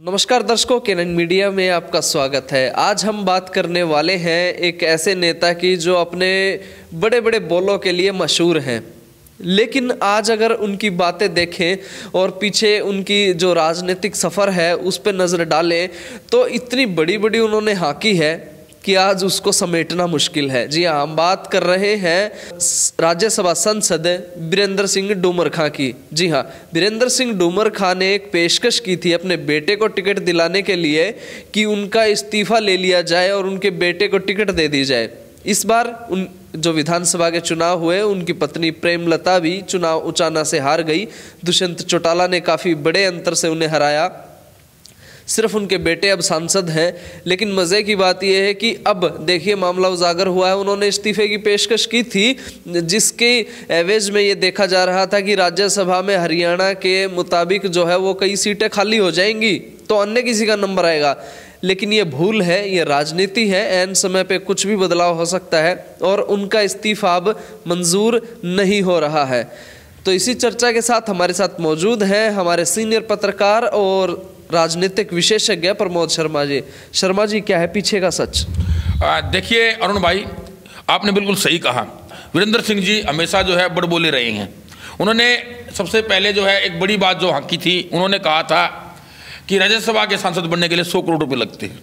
नमस्कार दर्शकों Kenin media में आपका स्वागत है। आज हम बात करने वाले हैं एक ऐसे नेता की जो अपने बड़े बड़े बोलों के लिए मशहूर हैं। लेकिन आज अगर उनकी बातें देखें और पीछे उनकी जो राजनीतिक सफ़र है उस पर नज़र डालें तो इतनी बड़ी बड़ी उन्होंने हाकी है। कि आज उसको समेटना मुश्किल है। जी हाँ हम बात कर रहे हैं राज्यसभा सांसद बीरेंद्र सिंह डूमर खां की। जी हाँ बीरेंद्र सिंह डूमर खां ने एक पेशकश की थी अपने बेटे को टिकट दिलाने के लिए कि उनका इस्तीफा ले लिया जाए और उनके बेटे को टिकट दे दी जाए। इस बार उन जो विधानसभा के चुनाव हुए, उनकी पत्नी प्रेमलता भी चुनाव उचाना से हार गई। दुष्यंत चौटाला ने काफ़ी बड़े अंतर से उन्हें हराया। सिर्फ़ उनके बेटे अब सांसद हैं, लेकिन मज़े की बात यह है कि अब देखिए मामला उजागर हुआ है, उन्होंने इस्तीफे की पेशकश की थी, जिसके एवेज में ये देखा जा रहा था कि राज्यसभा में हरियाणा के मुताबिक जो है वो कई सीटें खाली हो जाएँगी तो अन्य किसी का नंबर आएगा। लेकिन ये भूल है, ये राजनीति है एन समय पे कुछ भी बदलाव हो सकता है, और उनका इस्तीफा अब मंजूर नहीं हो रहा है। तो इसी चर्चा के साथ हमारे साथ मौजूद हैं हमारे सीनियर पत्रकार और राजनीतिक विशेषज्ञ प्रमोद शर्मा जी। शर्मा जी, क्या है? पीछे का सच। देखिए, अरुण भाई, आपने बिल्कुल सही कहा। वीरेंद्र सिंह जी हमेशा जो है बड़ बोले रहे हैं। उन्होंने सबसे पहले जो है एक बड़ी बात जो हकी थी, उन्होंने कहा था कि राज्यसभा के सांसद बनने के लिए सौ करोड़ रुपये लगते हैं।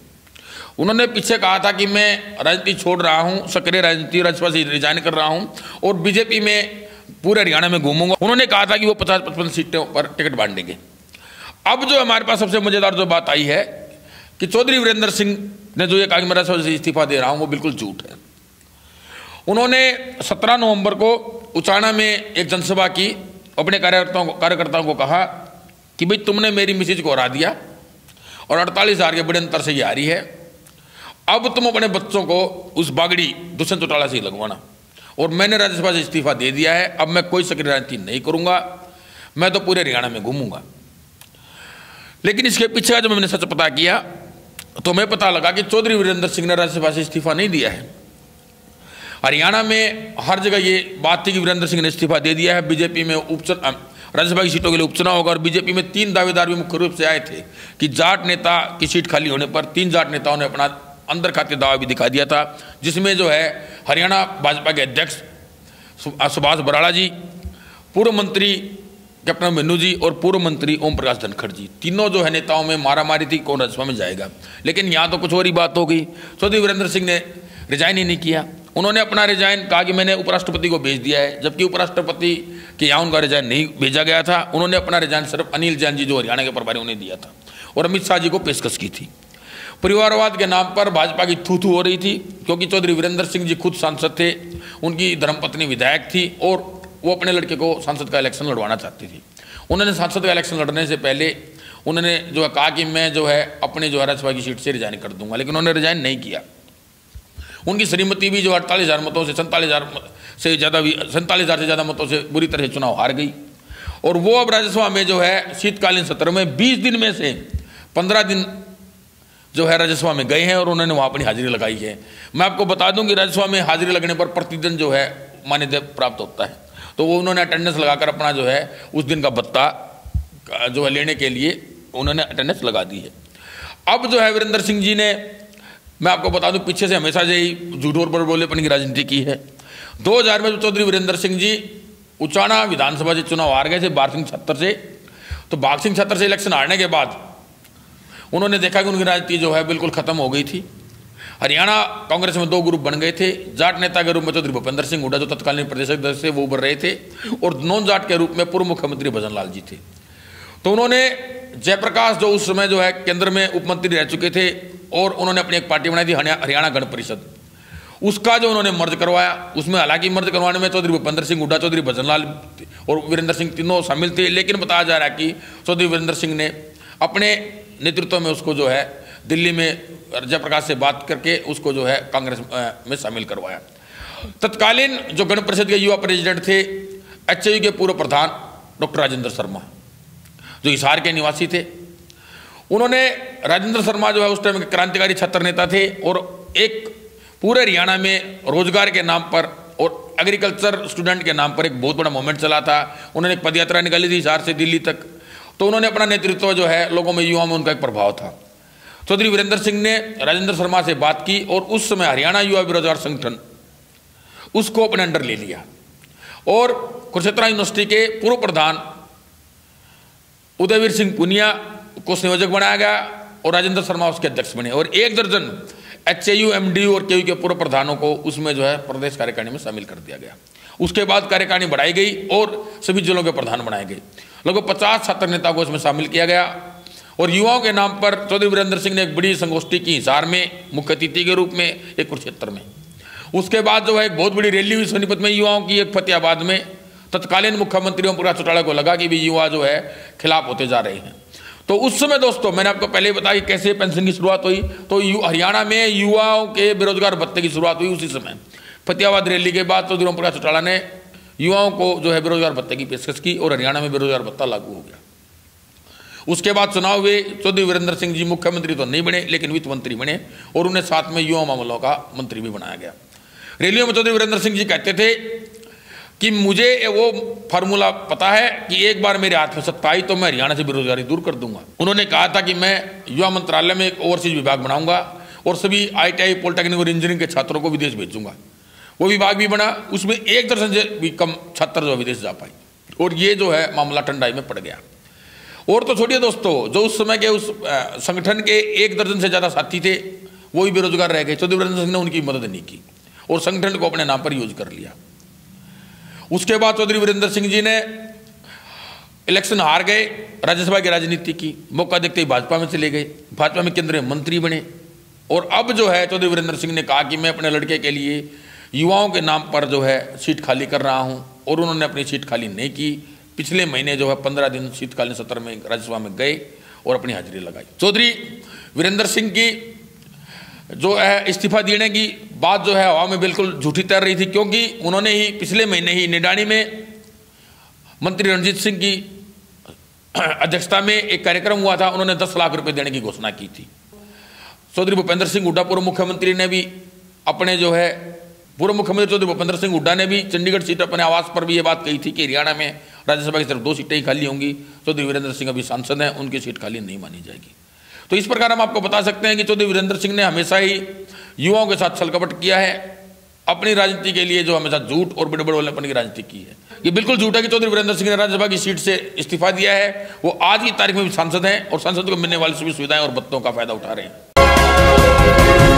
उन्होंने पीछे कहा था कि मैं राजनीति छोड़ रहा हूँ, सक्रिय राजनीति, राज्यसभा से रिजाइन कर रहा हूँ और बीजेपी में पूरे हरियाणा में घूमूँगा। उन्होंने कहा था कि वो पचास पचपन सीटों पर टिकट बांटेंगे। अब जो हमारे पास सबसे मज़ेदार जो बात आई है कि चौधरी वीरेंद्र सिंह ने जो ये कहा कि मैं राज्यसभा से इस्तीफा दे रहा हूँ, वो बिल्कुल झूठ है। उन्होंने 17 नवंबर को उचाना में एक जनसभा की, अपने कार्यकर्ताओं को कार्यकर्ताओं को कहा कि भाई तुमने मेरी मिसेज को हरा दिया और अड़तालीस हज़ार के बड़े अंतर से ये आ रही है। अब तुम अपने बच्चों को उस बागड़ी दुष्यंत चौटाला से लगवाना। और मैंने राज्यसभा से इस्तीफा दे दिया है, अब मैं कोई सक्रिय राजनीति नहीं करूँगा, मैं तो पूरे हरियाणा में घूमूँगा। लेकिन इसके पीछे का जब मैंने सच पता किया तो मैं पता लगा कि चौधरी वीरेंद्र सिंह ने राज्यसभा से इस्तीफा नहीं दिया है। हरियाणा में हर जगह ये बात थी कि वीरेंद्र सिंह ने इस्तीफा दे दिया है। बीजेपी में उपचुनाव राज्यसभा की सीटों के लिए उपचुनाव होगा और बीजेपी में तीन दावेदार भी मुख्य रूप से आए थे कि जाट नेता की सीट खाली होने पर तीन जाट नेताओं ने अपना अंदर खाते दावा भी दिखा दिया था, जिसमें जो है हरियाणा भाजपा के अध्यक्ष सुभाष बराड़ा जी, पूर्व मंत्री कैप्टन मन्नू जी और पूर्व मंत्री ओम प्रकाश धनखड़ जी। तीनों जो है नेताओं में मारा मारी थी, कौन राज्यसभा में जाएगा? लेकिन यहाँ तो कुछ और ही बात हो गई। चौधरी वीरेंद्र सिंह ने रिजाइन ही नहीं किया। उन्होंने अपना रिजाइन कहा कि मैंने उपराष्ट्रपति को भेज दिया है, जबकि उपराष्ट्रपति के यहाँ उनका रिजाइन नहीं भेजा गया था। उन्होंने अपना रिजाइन सिर्फ़ अनिल जैन जी जो हरियाणा के प्रभारी उन्हें दिया था और अमित शाह जी को पेशकश की थी। परिवारवाद के नाम पर भाजपा की थू थू हो रही थी, क्योंकि चौधरी वीरेंद्र सिंह जी खुद सांसद थे, उनकी धर्मपत्नी विधायक थी और वो अपने लड़के को सांसद का इलेक्शन लड़वाना चाहती थी। उन्होंने सांसद का इलेक्शन लड़ने से पहले उन्होंने जो है कहा कि मैं जो है अपने जो है राज्यसभा की सीट से रिजाइन कर दूँगा, लेकिन उन्होंने रिजाइन नहीं किया। उनकी श्रीमती भी जो अड़तालीस हज़ार मतों से सैंतालीस हज़ार से ज़्यादा भी, सैंतालीस हज़ार से ज़्यादा मतों से बुरी तरह से चुनाव हार गई। और वो अब राज्यसभा में जो है शीतकालीन सत्र में बीस दिन में से पंद्रह दिन जो है राज्यसभा में गए हैं और उन्होंने वहाँ अपनी हाजिरी लगाई है। मैं आपको बता दूँ कि राज्यसभा में हाजिरी लगने पर प्रतिदिन जो है मान्यता प्राप्त होता है। तो वो उन्होंने अटेंडेंस लगाकर अपना जो है, उस दिन का भत्ता जो है लेने के लिए उन्होंने अटेंडेंस लगा दी है। अब जो है वीरेंद्र सिंह जी ने, मैं आपको बता दूँ, पीछे से हमेशा से ही झूठ और पर बोलेपन की राजनीति की है। 2000 में चौधरी वीरेंद्र सिंह जी उचाना विधानसभा से चुनाव हार गए थे बाघ सिंह छत्तर से तो बाघ सिंह छत्तर से इलेक्शन हारने के बाद उन्होंने देखा कि उनकी राजनीति जो है बिल्कुल खत्म हो गई थी। हरियाणा कांग्रेस में दो ग्रुप बन गए थे। जाट नेता के रूप में चौधरी भूपेंद्र सिंह हुडा जो तत्कालीन प्रदेश अध्यक्ष थे, वो उभर रहे थे। और नॉन जाट के रूप में पूर्व मुख्यमंत्री भजन लाल जी थे। तो उन्होंने जयप्रकाश, जो उस समय जो है केंद्र में उपमंत्री रह चुके थे, और उन्होंने अपनी एक पार्टी बनाई थी हरियाणा गण परिषद। उसका जो उन्होंने मर्ज करवाया, उसमें हालाँकि मर्ज करवाने में चौधरी भूपेंद्र सिंह हुडा चौधरी भजन लाल और वीरेंद्र सिंह तीनों शामिल थे, लेकिन बताया जा रहा है कि चौधरी वीरेंद्र सिंह ने अपने नेतृत्व में उसको जो है दिल्ली में जयप्रकाश से बात करके उसको जो है कांग्रेस में शामिल करवाया। तत्कालीन जो गण परिषद के युवा प्रेसिडेंट थे एच के पूर्व प्रधान डॉक्टर राजेंद्र शर्मा, जो हिसार के निवासी थे। उन्होंने राजेंद्र शर्मा जो है उस टाइम क्रांतिकारी छत्र नेता थे और एक पूरे हरियाणा में रोज़गार के नाम पर और एग्रीकल्चर स्टूडेंट के नाम पर एक बहुत बड़ा मूवमेंट चला था। उन्होंने एक पदयात्रा निकाली थी हिसार से दिल्ली तक। तो उन्होंने अपना नेतृत्व जो है लोगों में, युवाओं में उनका एक प्रभाव था। चौधरी वीरेंद्र सिंह ने राजेंद्र शर्मा से बात की और उस समय हरियाणा युवा बेरोजगार संगठन उसको अपने अंडर ले लिया। और कुरुक्षेत्र यूनिवर्सिटी के पूर्व प्रधान उदयवीर सिंह पुनिया को संयोजक बनाया गया और राजेंद्र शर्मा उसके अध्यक्ष बने। और एक दर्जन एच यू एम डी और के यू के पूर्व प्रधानों को उसमें जो है प्रदेश कार्यकारिणी में शामिल कर दिया गया। उसके बाद कार्यकारिणी बढ़ाई गई और सभी जिलों के प्रधान बनाए गए। लगभग पचास छात्र नेताओं को इसमें शामिल किया गया। और युवाओं के नाम पर चौधरी वीरेंद्र सिंह ने एक बड़ी संगोष्ठी की, हिसार में, मुख्य अतिथि के रूप में, एक कुरुक्षेत्र में। उसके बाद जो है, एक बहुत बड़ी रैली हुई सोनीपत में युवाओं की, एक फतेहाबाद में। तत्कालीन मुख्यमंत्री ओम प्रकाश चौटाला को लगा कि भी युवा जो है, खिलाफ होते जा रहे हैं। तो उस समय, दोस्तों, मैंने आपको पहले ही बताया कि कैसे पेंशन की शुरुआत हुई। तो हरियाणा में युवाओं के बेरोजगार भत्ते की शुरुआत हुई उसी समय। फतेहाबाद रैली के बाद चौधरी ओम प्रकाश चौटाला ने युवाओं को जो है, बेरोजगार भत्ते की पेशकश की और हरियाणा में बेरोजगार भत्ता लागू हो गया। उसके बाद चुनाव हुए, चौधरी वीरेंद्र सिंह जी मुख्यमंत्री तो नहीं बने, लेकिन वित्त मंत्री बने, और उन्हें साथ में युवा मामलों का मंत्री भी बनाया गया। रैलियों में चौधरी वीरेंद्र सिंह जी कहते थे कि मुझे वो फार्मूला पता है कि एक बार मेरे हाथ में सत्ता आई तो मैं हरियाणा से बेरोजगारी दूर कर दूँगा। उन्होंने कहा था कि मैं युवा मंत्रालय में एक ओवरसीज विभाग बनाऊँगा और सभी आई पॉलिटेक्निक और इंजीनियरिंग के छात्रों को विदेश भेजूँगा। वो विभाग भी बना, उसमें एक दर्जन से भी कम छात्र जो विदेश जा पाई और ये जो है मामला ठंडाई में पड़ गया। और तो छोड़िए दोस्तों, जो उस समय के उस संगठन के एक दर्जन से ज़्यादा साथी थे, वो भी बेरोजगार रह गए। चौधरी वीरेंद्र सिंह ने उनकी मदद नहीं की और संगठन को अपने नाम पर यूज़ कर लिया। उसके बाद चौधरी वीरेंद्र सिंह जी ने इलेक्शन हार गए, राज्यसभा की राजनीति की, मौका देखते ही भाजपा में चले गए। भाजपा में केंद्रीय मंत्री बने और अब जो है चौधरी वीरेंद्र सिंह ने कहा कि मैं अपने लड़के के लिए युवाओं के नाम पर जो है सीट खाली कर रहा हूँ और उन्होंने अपनी सीट खाली नहीं की। पिछले महीने जो है पंद्रह दिन शीतकालीन सत्र में राज्यसभा में गए और अपनी हाजिरी लगाई। चौधरी वीरेंद्र सिंह की जो है इस्तीफा देने की बात जो है हवा में बिल्कुल झूठी तैर रही थी, क्योंकि उन्होंने ही पिछले महीने ही निडानी में मंत्री रणजीत सिंह की अध्यक्षता में एक कार्यक्रम हुआ था, उन्होंने दस लाख रुपए देने की घोषणा की थी। चौधरी भूपेंद्र सिंह हुड्डा पूर्व मुख्यमंत्री ने भी अपने जो है, पूर्व मुख्यमंत्री चौधरी भूपेंद्र सिंह हुड्डा ने भी चंडीगढ़ सीट अपने आवास पर भी ये बात कही थी कि हरियाणा में राज्यसभा की सिर्फ़ दो सीटें ही खाली होंगी। चौधरी वीरेंद्र सिंह अभी सांसद हैं, उनकी सीट खाली नहीं मानी जाएगी। तो इस प्रकार हम आपको बता सकते हैं कि चौधरी वीरेंद्र सिंह ने हमेशा ही युवाओं के साथ छलकपट किया है। अपनी राजनीति के लिए जो हमेशा झूठ और बड़े बड़े वालेपन की राजनीति की है। ये बिल्कुल झूठ है कि चौधरी वीरेंद्र सिंह ने राज्यसभा की सीट से इस्तीफा दिया है। वो आज की तारीख में भी सांसद हैं और सांसद को मिलने वाली सभी सुविधाएँ और बत्तों का फ़ायदा उठा रहे हैं।